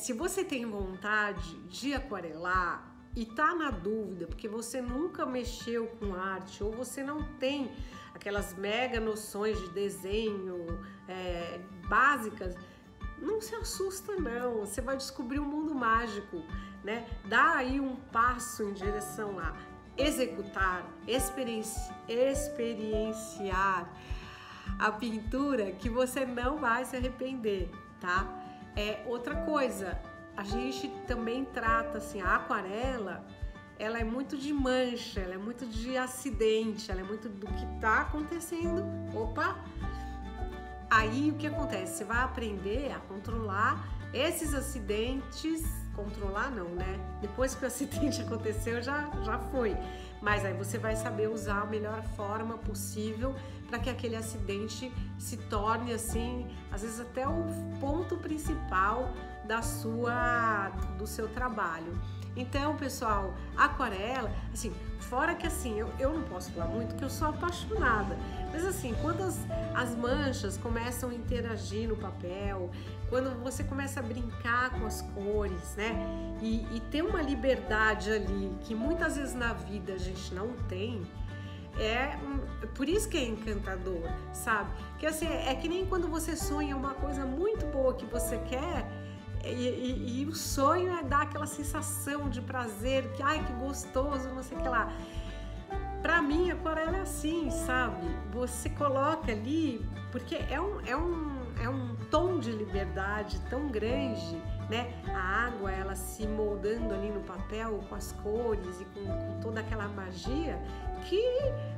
Se você tem vontade de aquarelar e tá na dúvida porque você nunca mexeu com arte ou você não tem aquelas mega noções de desenho é, básicas, não se assusta não, você vai descobrir um mundo mágico, né? Dá aí um passo em direção a executar, experienci experienciar a pintura que você não vai se arrepender, tá? É outra coisa, a gente também trata assim, a aquarela, ela é muito de mancha, ela é muito de acidente, ela é muito do que está acontecendo. Opa! Aí o que acontece? Você vai aprender a controlar esses acidentes, controlar não, né? Depois que o acidente aconteceu, já, já foi. Mas aí você vai saber usar a melhor forma possível para que aquele acidente se torne assim, às vezes até o ponto principal da sua do seu trabalho. Então, pessoal, aquarela, assim, fora que assim, eu, eu não posso falar muito porque eu sou apaixonada, mas assim, quando as, as manchas começam a interagir no papel, quando você começa a brincar com as cores, né, e, e ter uma liberdade ali que muitas vezes na vida a gente não tem, é por isso que é encantador, sabe? Que assim, é que nem quando você sonha uma coisa muito boa que você quer e, e, o sonho é dar aquela sensação de prazer, que ai que gostoso, não sei o que lá. Pra mim, a aquarela é assim, sabe? Você coloca ali, porque é um, é um, é um tom de liberdade tão grande, né? A água, ela se moldando ali no papel com as cores e com, com toda aquela magia, que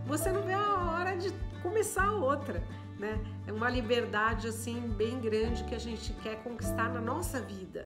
você não vê a hora de começar outra né? É uma liberdade assim bem grande que a gente quer conquistar na nossa vida.